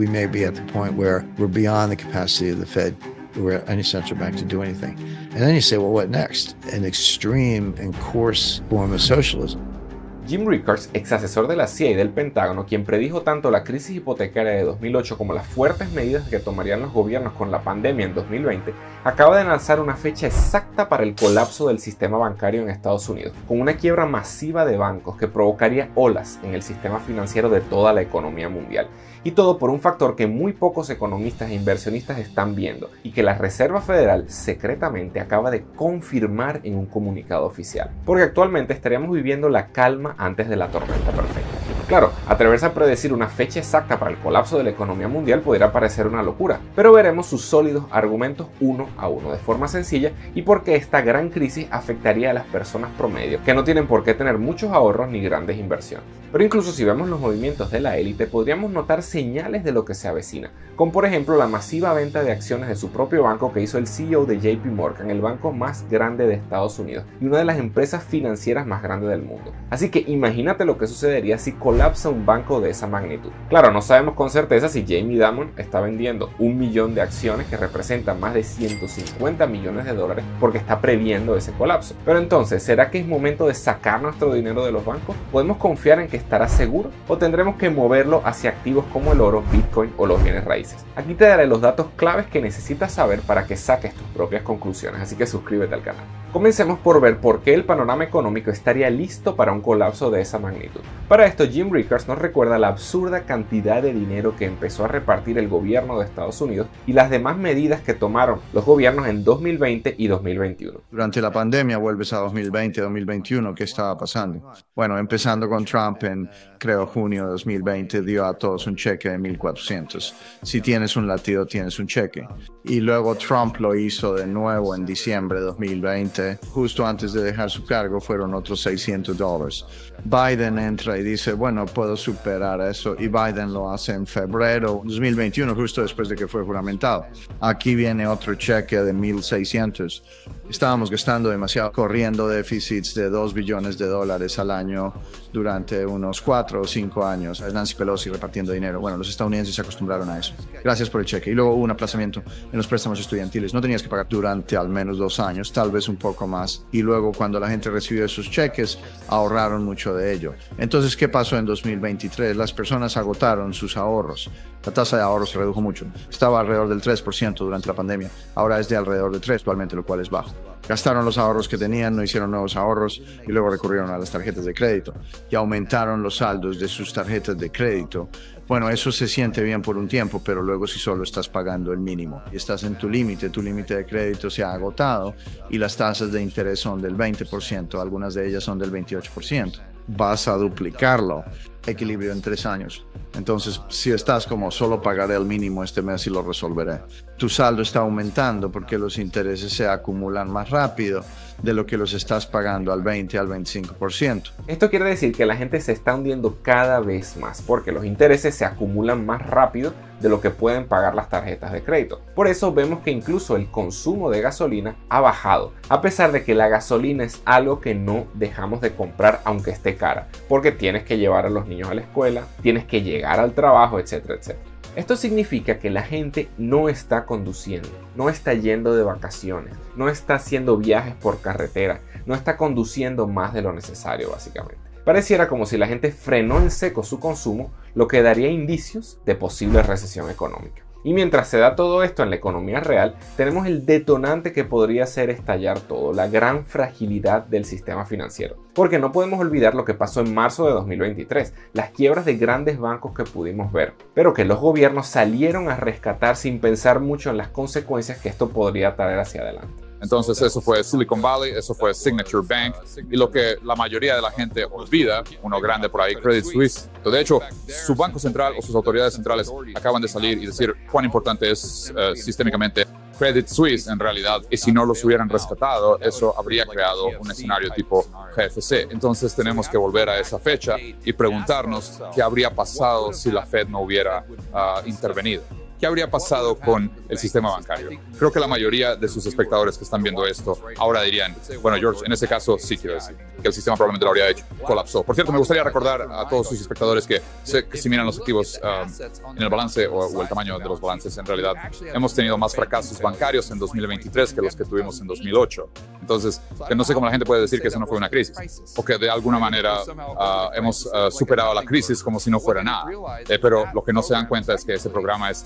We may be at the point where we're beyond the capacity of the Fed or any central bank to do anything. And then you say, well, what next? An extreme and coarse form of socialism. Jim Rickards, ex asesor de la CIA y del Pentágono, quien predijo tanto la crisis hipotecaria de 2008 como las fuertes medidas que tomarían los gobiernos con la pandemia en 2020, acaba de lanzar una fecha exacta para el colapso del sistema bancario en Estados Unidos, con una quiebra masiva de bancos que provocaría olas en el sistema financiero de toda la economía mundial. Y todo por un factor que muy pocos economistas e inversionistas están viendo y que la Reserva Federal secretamente acaba de confirmar en un comunicado oficial. Porque actualmente estaríamos viviendo la calma antes de la tormenta perfecta. Claro, atreverse a predecir una fecha exacta para el colapso de la economía mundial podría parecer una locura, pero veremos sus sólidos argumentos uno a uno de forma sencilla y por qué esta gran crisis afectaría a las personas promedio, que no tienen por qué tener muchos ahorros ni grandes inversiones. Pero incluso si vemos los movimientos de la élite, podríamos notar señales de lo que se avecina, como por ejemplo la masiva venta de acciones de su propio banco que hizo el CEO de JP Morgan, el banco más grande de Estados Unidos y una de las empresas financieras más grandes del mundo. Así que imagínate lo que sucedería si un banco de esa magnitud. Claro, no sabemos con certeza si Jamie Dimon está vendiendo un millón de acciones que representan más de 150 millones de dólares porque está previendo ese colapso. Pero entonces, ¿será que es momento de sacar nuestro dinero de los bancos? ¿Podemos confiar en que estará seguro? ¿O tendremos que moverlo hacia activos como el oro, Bitcoin o los bienes raíces? Aquí te daré los datos claves que necesitas saber para que saques tus propias conclusiones, así que suscríbete al canal. Comencemos por ver por qué el panorama económico estaría listo para un colapso de esa magnitud. Para esto, Jim Rickards nos recuerda la absurda cantidad de dinero que empezó a repartir el gobierno de Estados Unidos y las demás medidas que tomaron los gobiernos en 2020 y 2021. Durante la pandemia vuelves a 2020, 2021, ¿qué estaba pasando? Bueno, empezando con Trump en, creo, junio de 2020, dio a todos un cheque de 1.400. Si tienes un latido, tienes un cheque. Y luego Trump lo hizo de nuevo en diciembre de 2020 justo antes de dejar su cargo, fueron otros 600 dólares. Biden entra y dice, bueno, puedo superar eso, y Biden lo hace en febrero 2021, justo después de que fue juramentado. Aquí viene otro cheque de 1.600. Estábamos gastando demasiado, corriendo déficits de 2 billones de dólares al año durante unos 4 o 5 años. Nancy Pelosi repartiendo dinero. Bueno, los estadounidenses se acostumbraron a eso. Gracias por el cheque. Y luego hubo un aplazamiento en los préstamos estudiantiles. No tenías que pagar durante al menos dos años, tal vez un poco más. Y luego cuando la gente recibió esos cheques, ahorraron mucho de ello. Entonces, ¿qué pasó en 2023? Las personas agotaron sus ahorros. La tasa de ahorro se redujo mucho. Estaba alrededor del 3% durante la pandemia. Ahora es de alrededor de 3 actualmente, lo cual es bajo. Gastaron los ahorros que tenían, no hicieron nuevos ahorros y luego recurrieron a las tarjetas de crédito y aumentaron los saldos de sus tarjetas de crédito. Bueno, eso se siente bien por un tiempo, pero luego si solo estás pagando el mínimo y estás en tu límite, tu límite de crédito se ha agotado y las tasas de interés son del 20%, algunas de ellas son del 28%. Vas a duplicarlo equilibrio en tres años. Entonces, si estás como solo pagaré el mínimo este mes y lo resolveré, tu saldo está aumentando porque los intereses se acumulan más rápido de lo que los estás pagando al 20 al 25%. Esto quiere decir que la gente se está hundiendo cada vez más porque los intereses se acumulan más rápido de lo que pueden pagar las tarjetas de crédito. Por eso vemos que incluso el consumo de gasolina ha bajado, a pesar de que la gasolina es algo que no dejamos de comprar aunque esté cara, porque tienes que llevar a los niños a la escuela, tienes que llegar al trabajo, etcétera, etcétera. Esto significa que la gente no está conduciendo, no está yendo de vacaciones, no está haciendo viajes por carretera, no está conduciendo más de lo necesario básicamente. Pareciera como si la gente frenó en seco su consumo, lo que daría indicios de posible recesión económica. Y mientras se da todo esto en la economía real, tenemos el detonante que podría hacer estallar todo, la gran fragilidad del sistema financiero. Porque no podemos olvidar lo que pasó en marzo de 2023, las quiebras de grandes bancos que pudimos ver, pero que los gobiernos salieron a rescatar sin pensar mucho en las consecuencias que esto podría traer hacia adelante. Entonces eso fue Silicon Valley, eso fue Signature Bank y lo que la mayoría de la gente olvida, uno grande por ahí, Credit Suisse. De hecho, su banco central o sus autoridades centrales acaban de salir y decir cuán importante es uh, sistémicamente Credit Suisse en realidad, y si no los hubieran rescatado, eso habría creado un escenario tipo GFC. Entonces tenemos que volver a esa fecha y preguntarnos qué habría pasado si la Fed no hubiera uh, intervenido. ¿Qué habría pasado con el sistema bancario? Creo que la mayoría de sus espectadores que están viendo esto ahora dirían, bueno, George, en ese caso sí quiero decir que el sistema probablemente lo habría hecho, colapsó. Por cierto, me gustaría recordar a todos sus espectadores que, si miran los activos um, en el balance o, el tamaño de los balances, en realidad hemos tenido más fracasos bancarios en 2023 que los que tuvimos en 2008. Entonces, que no sé cómo la gente puede decir que eso no fue una crisis o que de alguna manera uh, hemos uh, superado la crisis como si no fuera nada. Eh, pero lo que no se dan cuenta es que ese programa es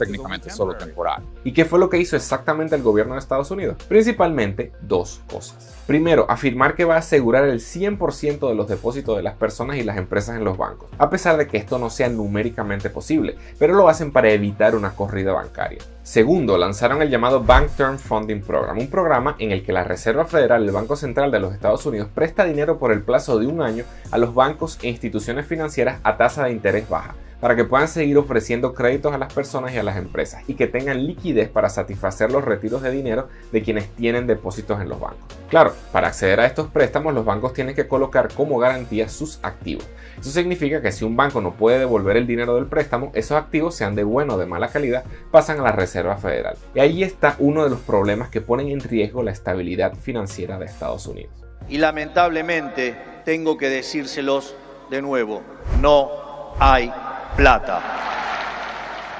solo temporal. ¿Y qué fue lo que hizo exactamente el gobierno de Estados Unidos? Principalmente dos cosas. Primero, afirmar que va a asegurar el 100% de los depósitos de las personas y las empresas en los bancos, a pesar de que esto no sea numéricamente posible, pero lo hacen para evitar una corrida bancaria. Segundo, lanzaron el llamado Bank Term Funding Program, un programa en el que la Reserva Federal, el Banco Central de los Estados Unidos, presta dinero por el plazo de un año a los bancos e instituciones financieras a tasa de interés baja para que puedan seguir ofreciendo créditos a las personas y a las empresas y que tengan liquidez para satisfacer los retiros de dinero de quienes tienen depósitos en los bancos. Claro, para acceder a estos préstamos los bancos tienen que colocar como garantía sus activos. Eso significa que si un banco no puede devolver el dinero del préstamo, esos activos, sean de buena o de mala calidad, pasan a la Reserva Federal. Y ahí está uno de los problemas que ponen en riesgo la estabilidad financiera de Estados Unidos. Y lamentablemente tengo que decírselos de nuevo, no hay plata.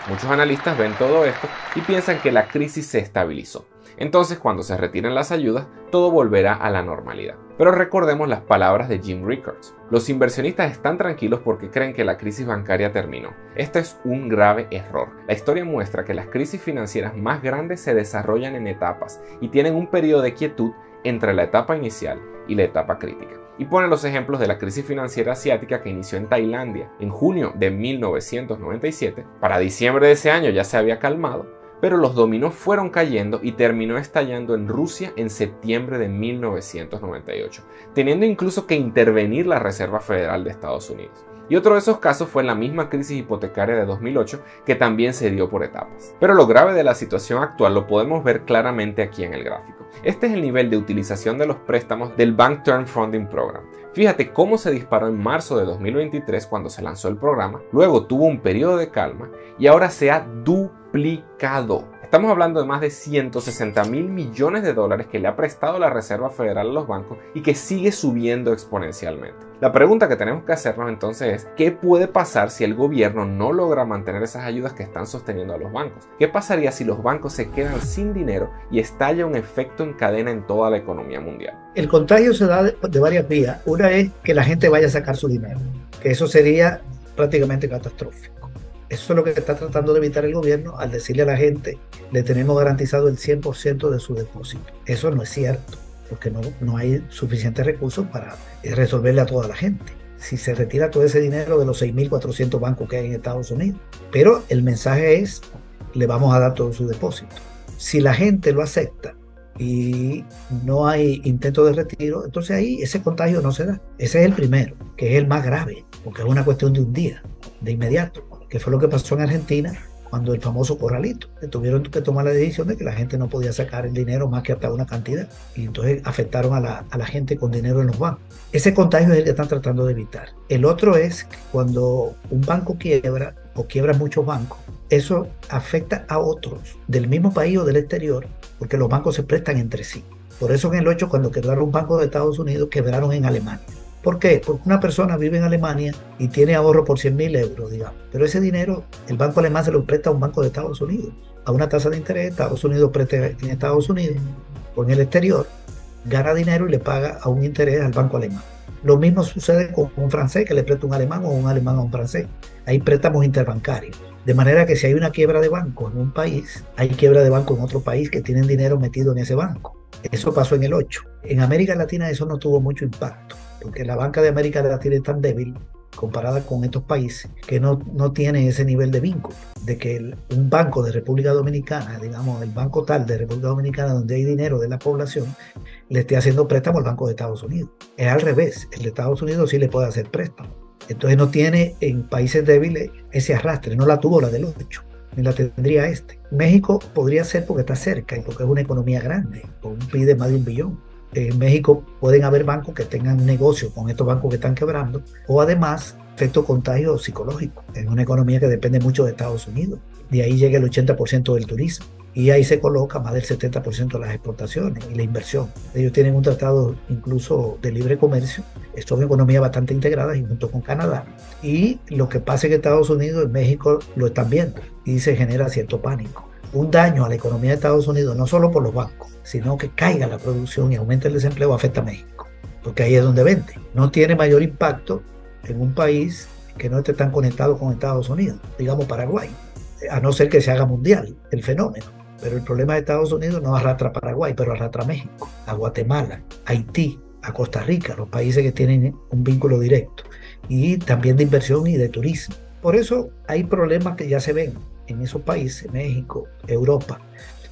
Muchos analistas ven todo esto y piensan que la crisis se estabilizó. Entonces, cuando se retiren las ayudas, todo volverá a la normalidad. Pero recordemos las palabras de Jim Rickards. Los inversionistas están tranquilos porque creen que la crisis bancaria terminó. Este es un grave error. La historia muestra que las crisis financieras más grandes se desarrollan en etapas y tienen un periodo de quietud entre la etapa inicial y la etapa crítica y pone los ejemplos de la crisis financiera asiática que inició en Tailandia en junio de 1997. Para diciembre de ese año ya se había calmado, pero los dominos fueron cayendo y terminó estallando en Rusia en septiembre de 1998, teniendo incluso que intervenir la Reserva Federal de Estados Unidos. Y otro de esos casos fue la misma crisis hipotecaria de 2008 que también se dio por etapas. Pero lo grave de la situación actual lo podemos ver claramente aquí en el gráfico. Este es el nivel de utilización de los préstamos del Bank Term Funding Program. Fíjate cómo se disparó en marzo de 2023 cuando se lanzó el programa, luego tuvo un periodo de calma y ahora se ha duplicado. Estamos hablando de más de 160 mil millones de dólares que le ha prestado la Reserva Federal a los bancos y que sigue subiendo exponencialmente. La pregunta que tenemos que hacernos entonces es, ¿qué puede pasar si el gobierno no logra mantener esas ayudas que están sosteniendo a los bancos? ¿Qué pasaría si los bancos se quedan sin dinero y estalla un efecto en cadena en toda la economía mundial? El contagio se da de, varias vías. Una es que la gente vaya a sacar su dinero, que eso sería prácticamente catastrófico. Eso es lo que está tratando de evitar el gobierno al decirle a la gente, le tenemos garantizado el 100% de su depósito. Eso no es cierto, porque no, no hay suficientes recursos para resolverle a toda la gente. Si se retira todo ese dinero de los 6.400 bancos que hay en Estados Unidos. Pero el mensaje es, le vamos a dar todo su depósito. Si la gente lo acepta y no hay intento de retiro, entonces ahí ese contagio no se da. Ese es el primero, que es el más grave, porque es una cuestión de un día, de inmediato que fue lo que pasó en Argentina cuando el famoso corralito, tuvieron que tomar la decisión de que la gente no podía sacar el dinero más que hasta una cantidad. Y entonces afectaron a la, a la gente con dinero en los bancos. Ese contagio es el que están tratando de evitar. El otro es cuando un banco quiebra o quiebra muchos bancos, eso afecta a otros del mismo país o del exterior, porque los bancos se prestan entre sí. Por eso en el 8, cuando quebraron un banco de Estados Unidos, quebraron en Alemania. ¿Por qué? Porque una persona vive en Alemania y tiene ahorro por 100 mil euros, digamos. Pero ese dinero, el banco alemán se lo presta a un banco de Estados Unidos, a una tasa de interés. Estados Unidos presta en Estados Unidos o en el exterior, gana dinero y le paga a un interés al banco alemán. Lo mismo sucede con un francés que le presta un alemán o un alemán a un francés. Hay préstamos interbancarios. De manera que si hay una quiebra de banco en un país, hay quiebra de banco en otro país que tienen dinero metido en ese banco. Eso pasó en el 8. En América Latina eso no tuvo mucho impacto porque la banca de América Latina es tan débil comparada con estos países que no, no tiene ese nivel de vínculo, de que un banco de República Dominicana, digamos el banco tal de República Dominicana donde hay dinero de la población, le esté haciendo préstamo al Banco de Estados Unidos. Es al revés, el de Estados Unidos sí le puede hacer préstamo. Entonces no tiene en países débiles ese arrastre, no la tuvo la del 8, ni la tendría este. México podría ser porque está cerca y porque es una economía grande, con un PIB de más de un billón en México pueden haber bancos que tengan negocio con estos bancos que están quebrando o además efecto contagio psicológico en una economía que depende mucho de Estados Unidos. de ahí llega el 80% del turismo y ahí se coloca más del 70% de las exportaciones y la inversión. Ellos tienen un tratado incluso de libre comercio, son economías bastante integradas junto con Canadá. Y lo que pasa en Estados Unidos y México lo están viendo y se genera cierto pánico. Un daño a la economía de Estados Unidos, no solo por los bancos, sino que caiga la producción y aumente el desempleo, afecta a México, porque ahí es donde vende. No tiene mayor impacto en un país que no esté tan conectado con Estados Unidos, digamos Paraguay, a no ser que se haga mundial el fenómeno pero el problema de Estados Unidos no arrastra Paraguay, pero arrastra México, a Guatemala, Haití, a Costa Rica, los países que tienen un vínculo directo, y también de inversión y de turismo. Por eso hay problemas que ya se ven en esos países, México, Europa,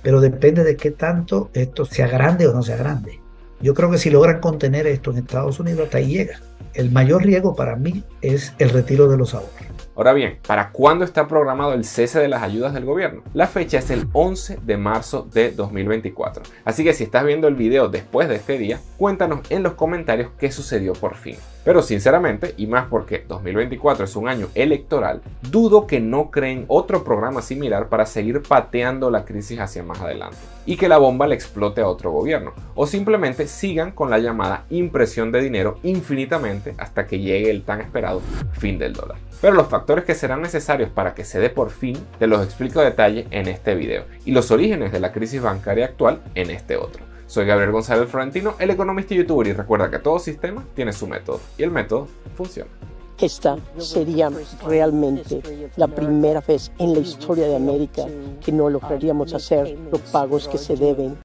pero depende de qué tanto esto sea grande o no sea grande. Yo creo que si logran contener esto en Estados Unidos, hasta ahí llega. El mayor riesgo para mí es el retiro de los ahorros. Ahora bien, ¿para cuándo está programado el cese de las ayudas del gobierno? La fecha es el 11 de marzo de 2024. Así que si estás viendo el video después de este día, cuéntanos en los comentarios qué sucedió por fin. Pero sinceramente, y más porque 2024 es un año electoral, dudo que no creen otro programa similar para seguir pateando la crisis hacia más adelante y que la bomba le explote a otro gobierno, o simplemente sigan con la llamada impresión de dinero infinitamente hasta que llegue el tan esperado fin del dólar. Pero los factores que serán necesarios para que se dé por fin te los explico a detalle en este video y los orígenes de la crisis bancaria actual en este otro. Soy Gabriel González Florentino, el economista y youtuber, y recuerda que todo sistema tiene su método, y el método funciona. Esta sería realmente la primera vez en la historia de América que no lograríamos hacer los pagos que se deben